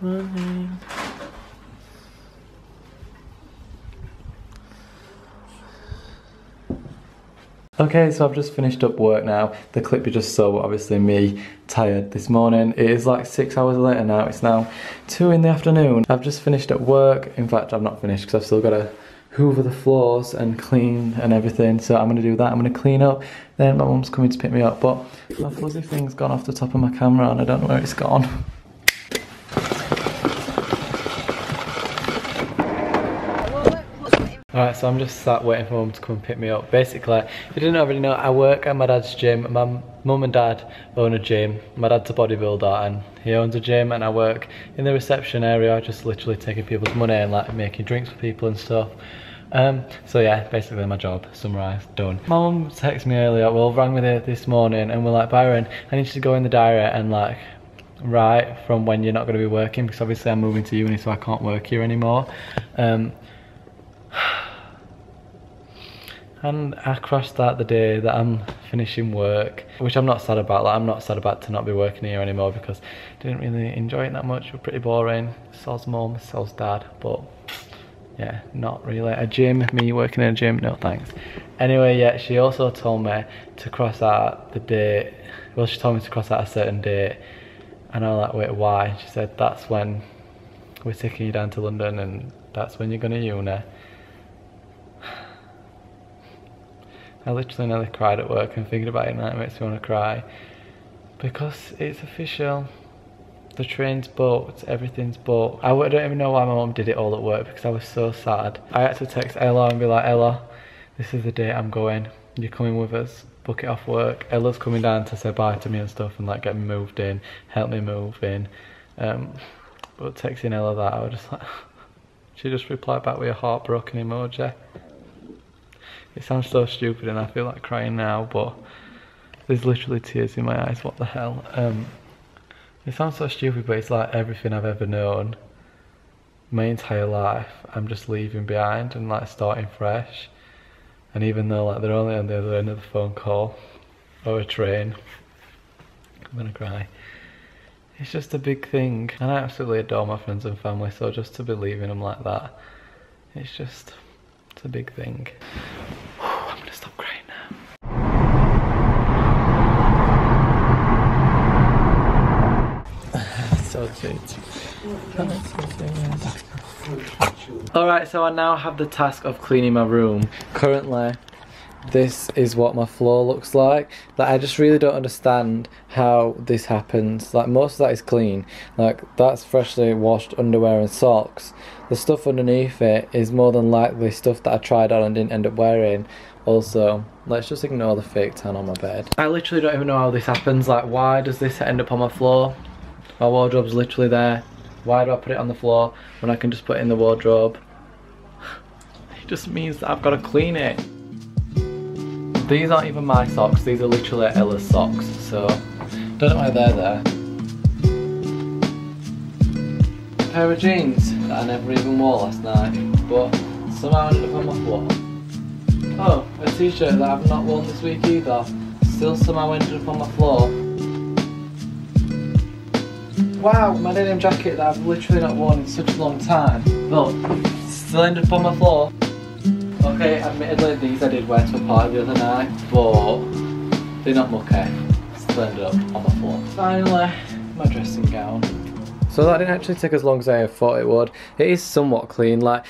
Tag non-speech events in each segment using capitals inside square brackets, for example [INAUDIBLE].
Morning. Okay, so I've just finished up work now. The clip you just saw, obviously me tired this morning. It is like six hours later now. It's now two in the afternoon. I've just finished at work. In fact, I've not finished because I've still got to hoover the floors and clean and everything. So I'm gonna do that. I'm gonna clean up. Then my mum's coming to pick me up. But my fuzzy thing's gone off the top of my camera and I don't know where it's gone. Alright, so I'm just sat waiting for mum to come and pick me up. Basically, if you didn't already know, I work at my dad's gym. My mum and dad own a gym. My dad's a bodybuilder and he owns a gym and I work in the reception area, just literally taking people's money and like making drinks for people and stuff. Um, so yeah, basically my job, summarised, done. My mum texted me earlier, well rang me this morning and we're like, Byron, I need you to go in the diary and like write from when you're not going to be working because obviously I'm moving to uni so I can't work here anymore. Um, [SIGHS] and I crossed that the day that I'm finishing work which I'm not sad about like I'm not sad about to not be working here anymore because didn't really enjoy it that much it was pretty boring so's mum so's dad but yeah not really a gym me working in a gym no thanks anyway yeah she also told me to cross out the date well she told me to cross out a certain date and I was like wait why she said that's when we're taking you down to London and that's when you're going to uni [SIGHS] I literally nearly cried at work and thinking about it now it makes me want to cry. Because it's official. The train's booked, everything's booked. I don't even know why my mum did it all at work because I was so sad. I had to text Ella and be like, Ella, this is the day I'm going. You're coming with us. Book it off work. Ella's coming down to say bye to me and stuff and like get me moved in, help me move in. Um, but texting Ella that, I was just like, [LAUGHS] she just replied back with a heartbroken emoji. It sounds so stupid and I feel like crying now, but there's literally tears in my eyes, what the hell. Um, it sounds so stupid, but it's like everything I've ever known, my entire life, I'm just leaving behind and like starting fresh. And even though like they're only on the other end of the phone call or a train, I'm gonna cry. It's just a big thing. And I absolutely adore my friends and family, so just to be leaving them like that, it's just, it's a big thing. Alright, so I now have the task of cleaning my room. Currently, this is what my floor looks like. Like, I just really don't understand how this happens. Like, most of that is clean. Like, that's freshly washed underwear and socks. The stuff underneath it is more than likely stuff that I tried on and didn't end up wearing. Also, let's just ignore the fake tan on my bed. I literally don't even know how this happens. Like, why does this end up on my floor? My wardrobe's literally there. Why do I put it on the floor when I can just put it in the wardrobe? It just means that I've got to clean it. These aren't even my socks, these are literally Ella's socks, so don't know why they're there. A pair of jeans that I never even wore last night, but somehow ended up on my floor. Oh, a t-shirt that I've not worn this week either, still somehow ended up on my floor. Wow, my denim jacket that I've literally not worn in such a long time. Look, still ended up on my floor. Okay, admittedly these I did wear to a party the other night, but they're not mucky. Eh? Still ended up on my floor. Finally, my dressing gown. So that didn't actually take as long as I thought it would. It is somewhat clean, like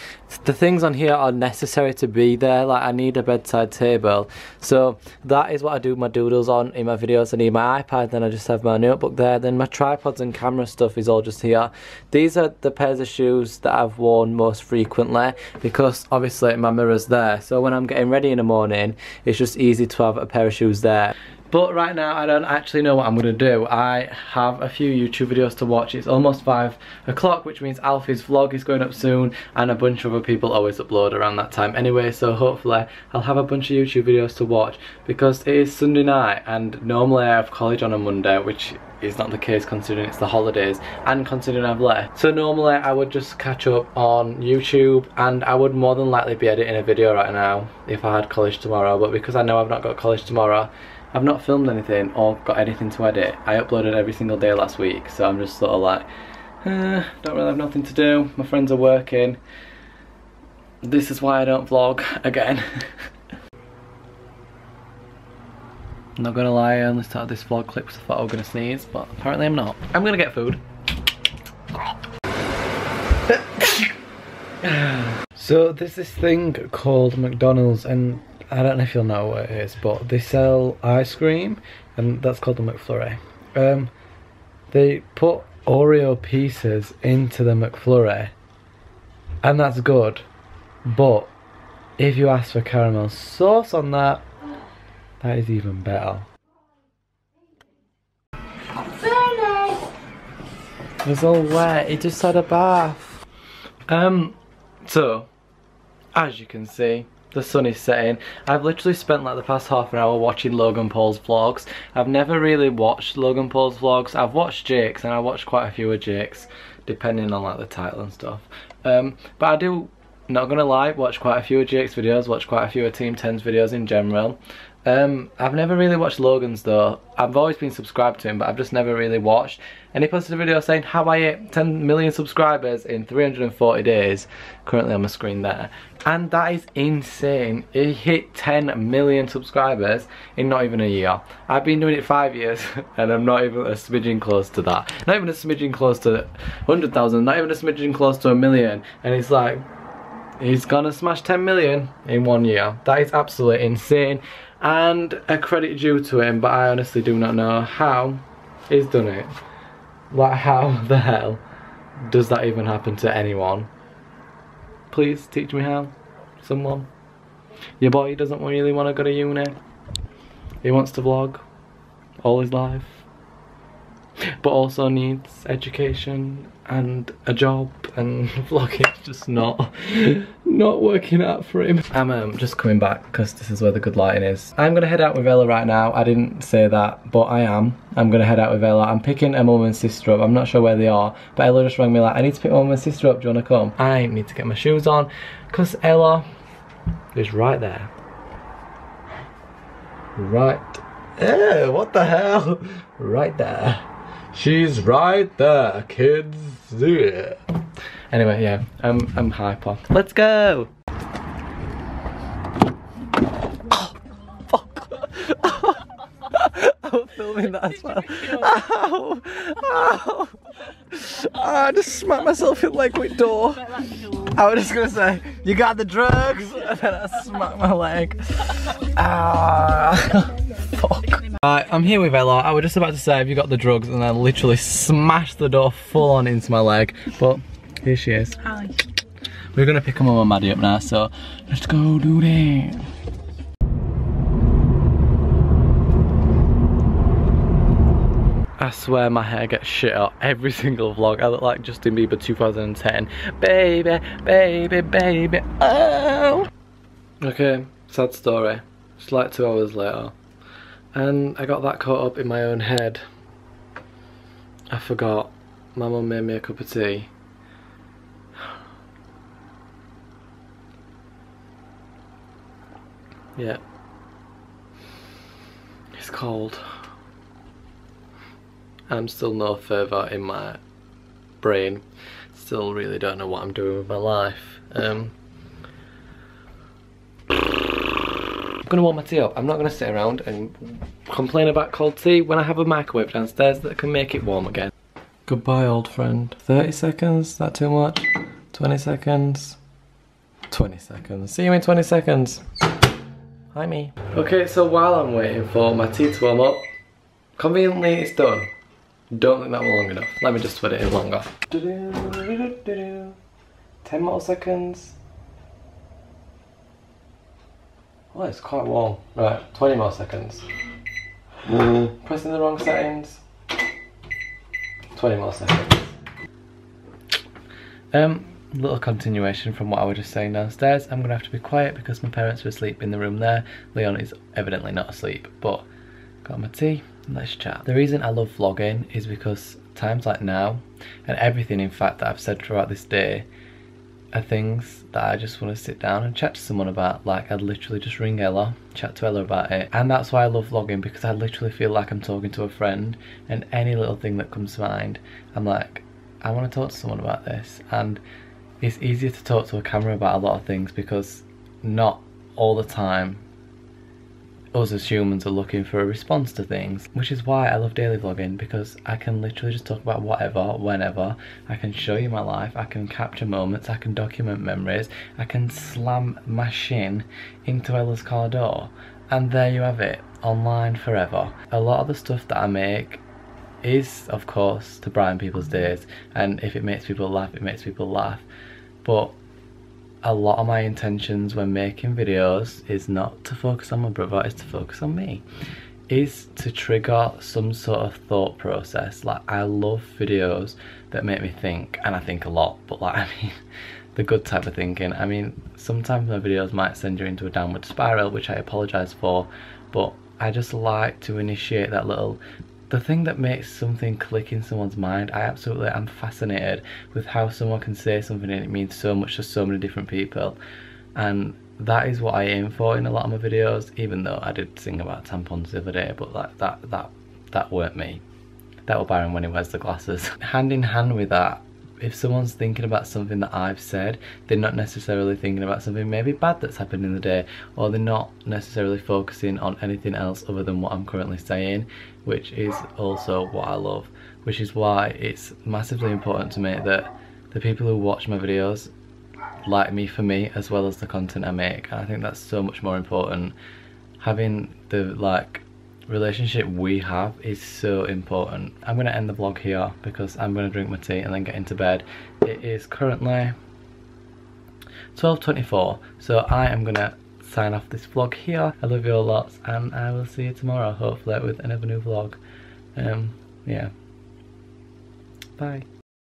the things on here are necessary to be there, like I need a bedside table. So that is what I do my doodles on in my videos. I need my iPad, then I just have my notebook there. Then my tripods and camera stuff is all just here. These are the pairs of shoes that I've worn most frequently because obviously my mirror's there. So when I'm getting ready in the morning, it's just easy to have a pair of shoes there. But right now I don't actually know what I'm to do. I have a few YouTube videos to watch. It's almost 5 o'clock which means Alfie's vlog is going up soon and a bunch of other people always upload around that time anyway so hopefully I'll have a bunch of YouTube videos to watch because it is Sunday night and normally I have college on a Monday which is not the case considering it's the holidays and considering I've left. So normally I would just catch up on YouTube and I would more than likely be editing a video right now if I had college tomorrow but because I know I've not got college tomorrow I've not filmed anything or got anything to edit. I uploaded every single day last week, so I'm just sort of like, eh, don't really have nothing to do. My friends are working. This is why I don't vlog again. I'm [LAUGHS] not gonna lie, I only started this vlog clip because I thought I was gonna sneeze, but apparently I'm not. I'm gonna get food. [COUGHS] so there's this thing called McDonald's and I don't know if you'll know what it is, but they sell ice cream and that's called the McFlurry. Um, they put Oreo pieces into the McFlurry and that's good, but if you ask for caramel sauce on that, that is even better. It's all wet, he just had a bath. Um, so, as you can see, the sun is setting. I've literally spent like the past half an hour watching Logan Paul's vlogs. I've never really watched Logan Paul's vlogs. I've watched Jake's and I watched quite a few of Jake's, depending on like the title and stuff. Um, but I do, not gonna lie, watch quite a few of Jake's videos, watch quite a few of Team 10's videos in general. Um, I've never really watched Logan's though. I've always been subscribed to him, but I've just never really watched. And he posted a video saying how I hit 10 million subscribers in 340 days. Currently on my screen there. And that is insane. He hit 10 million subscribers in not even a year. I've been doing it five years [LAUGHS] and I'm not even a smidgen close to that. Not even a smidgen close to 100,000, not even a smidgen close to a million. And it's like, he's gonna smash 10 million in one year. That is absolutely insane. And a credit due to him but I honestly do not know how he's done it. Like how the hell does that even happen to anyone? Please teach me how someone. Your boy doesn't really want to go to uni. He wants to vlog all his life [LAUGHS] but also needs education and a job and [LAUGHS] vlogging just not not working out for him. I'm um, just coming back because this is where the good lighting is. I'm gonna head out with Ella right now. I didn't say that, but I am. I'm gonna head out with Ella. I'm picking a mum and sister up. I'm not sure where they are, but Ella just rang me like, I need to pick my mum and sister up. Do you wanna come? I need to get my shoes on because Ella is right there. Right. Eh, what the hell? Right there. She's right there, kids. Yeah. Anyway, yeah, I'm I'm hyper. Let's go. Oh, fuck. [LAUGHS] I was filming that as well. Ow! Ow! I just smacked myself in the leg with door. I was just gonna say, you got the drugs, [LAUGHS] and then I smacked my leg. Ah, [LAUGHS] fuck. Right, I'm here with Ella. I was just about to say, have you got the drugs? And I literally smashed the door full on into my leg. But here she is. Hi. We're gonna pick mum and Maddie up now, so let's go do that. I swear my hair gets shit up every [LAUGHS] single vlog. I look like Justin Bieber 2010. Baby, baby, baby, oh! Okay, sad story. It's like two hours later. And I got that caught up in my own head. I forgot. My mum made me a cup of tea. Yeah. It's cold. I'm still no further in my brain. Still really don't know what I'm doing with my life. Um, I'm gonna warm my tea up. I'm not gonna sit around and complain about cold tea when I have a microwave downstairs that can make it warm again. Goodbye old friend. 30 seconds, that too much? 20 seconds? 20 seconds. See you in 20 seconds. Hi me. Okay, so while I'm waiting for my tea to warm up, conveniently it's done. Don't think that was long enough. Let me just put it in longer. 10 more seconds. Oh, it's quite warm. Right, 20 more seconds. Pressing the wrong settings. 20 more seconds. Um, little continuation from what I was just saying downstairs. I'm gonna have to be quiet because my parents are asleep in the room there. Leon is evidently not asleep, but got my tea let's chat. The reason I love vlogging is because times like now, and everything in fact that I've said throughout this day, are things that I just want to sit down and chat to someone about. Like I'd literally just ring Ella, chat to Ella about it. And that's why I love vlogging because I literally feel like I'm talking to a friend and any little thing that comes to mind, I'm like, I want to talk to someone about this. And it's easier to talk to a camera about a lot of things because not all the time us as humans are looking for a response to things which is why I love daily vlogging because I can literally just talk about whatever whenever. I can show you my life I can capture moments I can document memories I can slam my shin into Ella's car door and there you have it online forever. A lot of the stuff that I make is of course to brighten people's days and if it makes people laugh it makes people laugh. But a lot of my intentions when making videos is not to focus on my brother, is to focus on me. Is to trigger some sort of thought process. Like I love videos that make me think, and I think a lot, but like [LAUGHS] I mean the good type of thinking. I mean sometimes my videos might send you into a downward spiral, which I apologise for, but I just like to initiate that little the thing that makes something click in someone's mind, I absolutely am fascinated with how someone can say something and it means so much to so many different people. And that is what I aim for in a lot of my videos, even though I did sing about tampons the other day, but like that that that weren't me. That was Byron when he wears the glasses. [LAUGHS] hand in hand with that, if someone's thinking about something that I've said, they're not necessarily thinking about something maybe bad that's happened in the day, or they're not necessarily focusing on anything else other than what I'm currently saying, which is also what I love. Which is why it's massively important to me that the people who watch my videos like me for me as well as the content I make. And I think that's so much more important. Having the like relationship we have is so important. I'm going to end the vlog here because I'm going to drink my tea and then get into bed. It is currently 12.24 so I am going to sign off this vlog here. I love you all lots and I will see you tomorrow hopefully with another new vlog. Um, yeah. Bye.